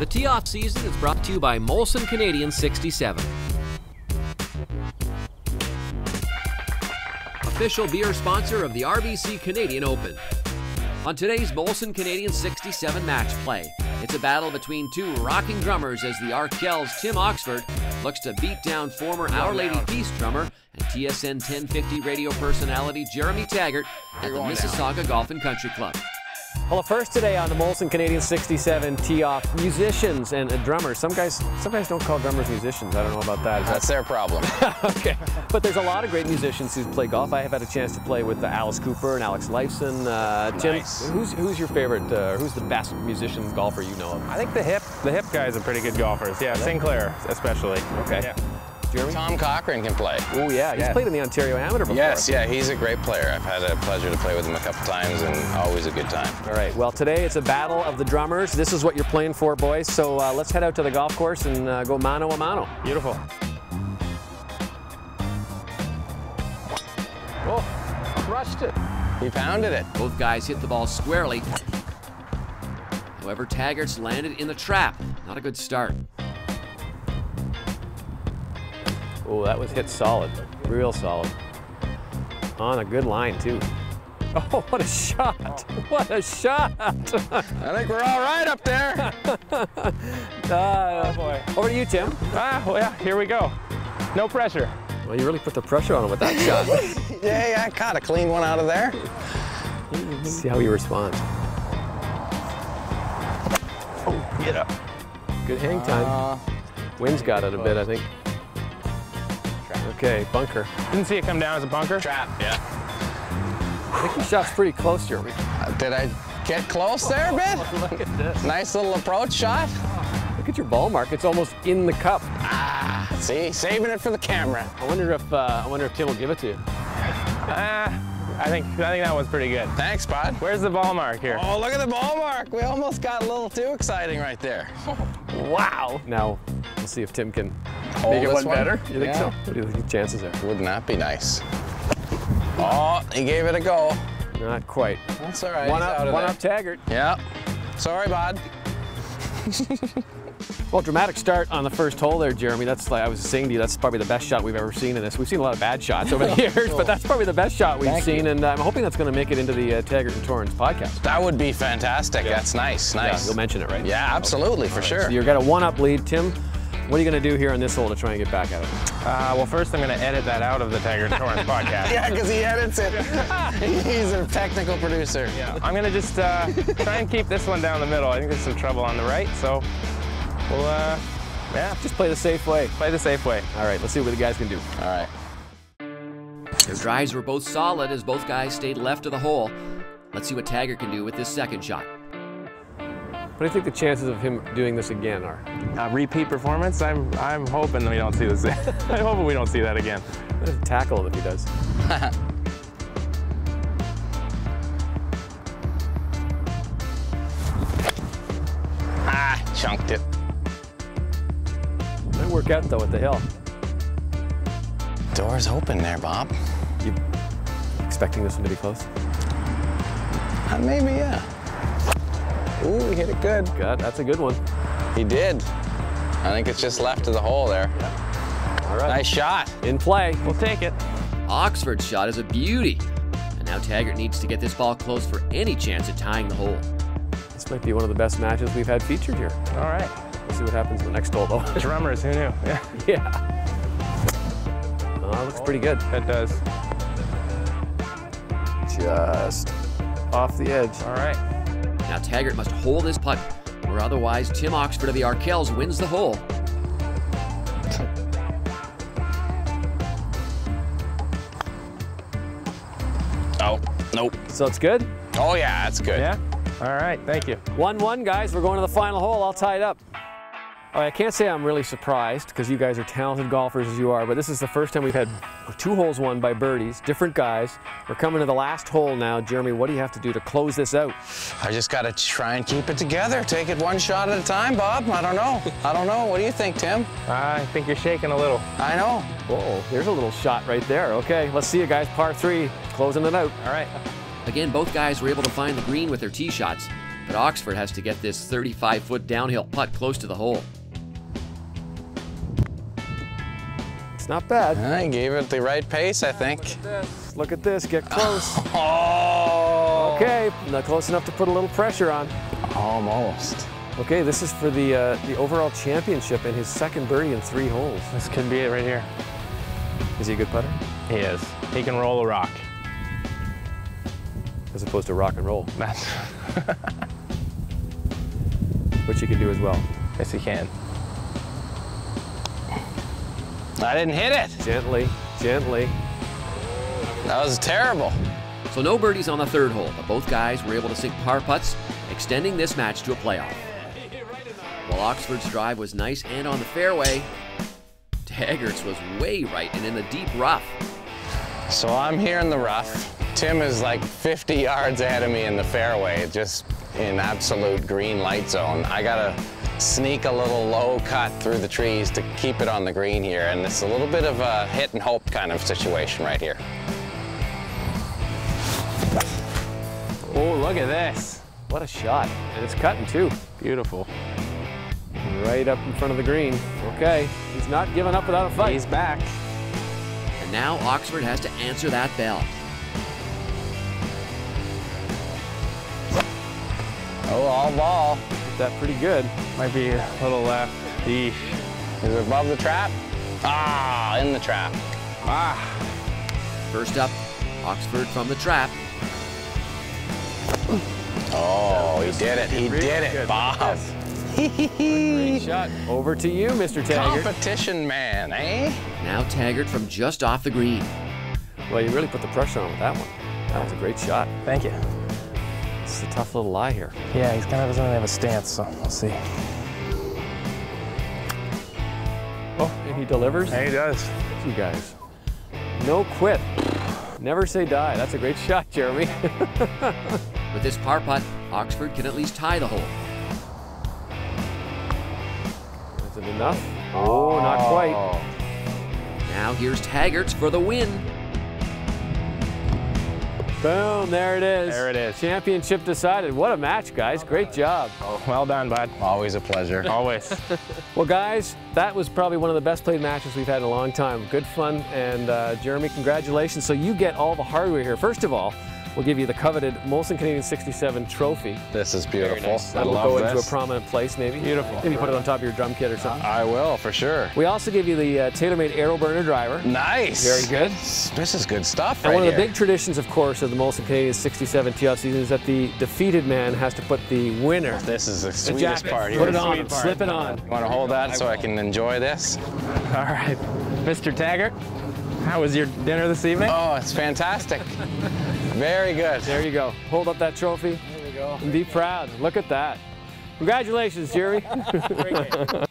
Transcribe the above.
The tee off season is brought to you by Molson Canadian 67. Official beer sponsor of the RBC Canadian Open. On today's Molson Canadian 67 match play, it's a battle between two rocking drummers as the Arkells' Tim Oxford looks to beat down former Our Lady Peace drummer and TSN 1050 radio personality Jeremy Taggart at the Mississaugua Golf and Country Club. Well, first today on the Molson Canadian 67 tee off, musicians and drummers. Some guys, some guys don't call drummers musicians. I don't know about that. Is That's their problem. okay, but there's a lot of great musicians who play golf. I have had a chance to play with uh, Alice Cooper and Alex Lifeson. Uh, Tim, Nice. who's who's your favorite? Uh, who's the best musician golfer you know of? I think the hip, the hip guys are pretty good golfers. Yeah, Sinclair especially. Okay. Yeah. Jeremy. Tom Cochrane can play. Oh yeah, he's Yeah. played in the Ontario Amateur before. Yes, yeah, he's a great player. I've had a pleasure to play with him a couple times and always a good time. All right. Well, today it's a battle of the drummers. This is what you're playing for, boys. So uh, let's head out to the golf course and uh, go mano a mano. Beautiful. Oh, crushed it. He pounded it. Both guys hit the ball squarely. However, Taggart's landed in the trap. Not a good start. Oh, that was hit solid, real solid. On a good line too. Oh, what a shot! What a shot! I think we're all right up there. Uh, boy. over to you, Tim. Ah, well, yeah, here we go. No pressure. Well, you really put the pressure on him with that shot. yeah, yeah, I caught a clean one out of there. Let's see how he responds. Oh, Get up. good hang time. Uh, Wind's got it a bit, I think. Okay, bunker. Didn't see it come down as a bunker. trap, yeah. I think your shot's pretty close, Jeremy. Uh, Did I get close there a bit? Look at this. Nice little approach shot. Look at your ball mark. It's almost in the cup. Ah, see, saving it for the camera. I wonder if uh, I wonder if Tim will give it to you. Ah, I think I think that was pretty good. Thanks, bud. Where's the ball mark here? Oh, look at the ball mark. We almost got a little too exciting right there. Wow. Now we'll see if Tim can Hold make it this one one? better. You think Yeah. so? What do you think the chances are? Wouldn't that be nice? Oh, he gave it a go. Not quite. That's all right. One he's up, one there. up Taggart. Yeah. Sorry, bud. Well, dramatic start on the first hole there, Jeremy. That's like I was saying to you, that's probably the best shot we've ever seen in this. We've seen a lot of bad shots over the years, but that's probably the best shot we've Thank seen, you. and I'm hoping that's going to make it into the uh, Taggart and Torrens podcast. That would be fantastic. That's nice. Yeah, Nice. you'll mention it, right? Yeah, absolutely, for sure. So you've got a one-up lead, Tim. What are you going to do here on this hole to try and get back at it? Uh, well, first I'm going to edit that out of the Taggart Torrens podcast. Yeah, because he edits it. He's a technical producer. Yeah, I'm going to just uh, try and keep this one down the middle. I think there's some trouble on the right, so we'll, uh, yeah, Just play the safe way. play the safe way. All right, let's see what the guys can do. All right. Their drives were both solid as both guys stayed left of the hole. Let's see what Taggart can do with this second shot. What do you think the chances of him doing this again are? Uh, repeat performance. I'm I'm hoping we don't see this. I'm hoping we don't see that again. Let's tackle him if he does. Ah, chunked it. Might work out though at the hill. Door's open there, Bob. You expecting this one to be close? Uh, maybe, yeah. Ooh, he hit it good. God, that's a good one. He did. I think it's just left of the hole there. Yeah. All right. Nice shot. In play. We'll take it. Oxford's shot is a beauty. And now Taggart needs to get this ball close for any chance at tying the hole. This might be one of the best matches we've had featured here. All right. We'll see what happens in the next hole though. Drummers, who knew? Yeah, yeah. Oh, that looks pretty good. that does. Just off the edge. All right. Now Taggart must hold this putt, or otherwise Tim Oxford of the Arkells wins the hole. Oh, nope. So it's good. Oh, yeah, that's good. Yeah. All right. Thank you. 1-1, guys. We're going to the final hole. I'll tie it up. All right, I can't say I'm really surprised because you guys are talented golfers as you are, but this is the first time we've had two holes won by birdies, different guys. We're coming to the last hole now. Jeremy, what do you have to do to close this out? I just got to try and keep it together. Take it one shot at a time, Bob. I don't know. I don't know. What do you think, Tim? I think you're shaking a little. I know. Whoa, there's a little shot right there. Okay, let's see you guys. Par three, closing it out. All right. Again, both guys were able to find the green with their tee shots, but Oxford has to get this 35 foot downhill putt close to the hole. Not bad. I gave it the right pace, I think. Look at this, get close. Oh. Okay, not close enough to put a little pressure on. Almost. Okay, this is for the uh, the overall championship and his second birdie in three holes. This could be it right here. Is he a good putter? He is. He can roll a rock. As opposed to rock and roll, That's, which he can do as well. yes, he can. I didn't hit it. Gently, gently. That was terrible. So no birdies on the third hole, but both guys were able to sink par putts, extending this match to a playoff. While Oxford's drive was nice and on the fairway, Taggart's was way right and in the deep rough. So I'm here in the rough. Tim is like 50 yards ahead of me in the fairway, just in absolute green light zone. I gotta sneak a little low cut through the trees to keep it on the green here, and it's a little bit of a hit and hope kind of situation right here. Oh, look at this. What a shot. And it's cutting too. Beautiful. Right up in front of the green. Okay, he's not giving up without a fight. He's back. And now Oxford has to answer that bell. Oh, all ball. Did that pretty good. Might be a little left. Yeesh. Is it above the trap? Ah, in the trap. Ah, First up, Oxford from the trap. Oh, he did it. He Really did it, good. Bob. Great shot. Over to you, Mr. Taggart. Competition man, eh? Now Taggart from just off the green. Well, you really put the pressure on with that one. That was a great shot. thank you. It's a tough little lie here. Yeah, he's kind of doesn't really have a stance, so we'll see. Oh, and he delivers. There he does. You guys. No quit. Never say die. That's a great shot, Jeremy. With this par putt, Oxford can at least tie the hole. Is it enough? Oh, not quite. Oh. Now here's Taggart's for the win. Boom, there it is. There it is. Championship decided. What a match, guys. Great job. Oh, well done, bud. Always a pleasure. Always. Well, guys, that was probably one of the best played matches we've had in a long time. Good fun. And uh, Jeremy, congratulations. So you get all the hardware here. First of all, we'll give you the coveted Molson Canadian 67 trophy. This is beautiful. I That'll go this. into a prominent place, maybe. Beautiful. Maybe put it on top of your drum kit or something. I will, for sure. We also give you the uh, TaylorMade Aero Burner driver. Nice. Very good. This is good stuff And right one of the big traditions, of course, of the Molson Canadian 67 TLC season is that the defeated man has to put the winner, This is the sweetest part here. put it on, slip it on. You want to hold that so I can enjoy this? All right. Mr. Taggart, how was your dinner this evening? Oh, it's fantastic. Very good. There you go. Hold up that trophy. There you go. And be proud. Look at that. Congratulations, Jerry.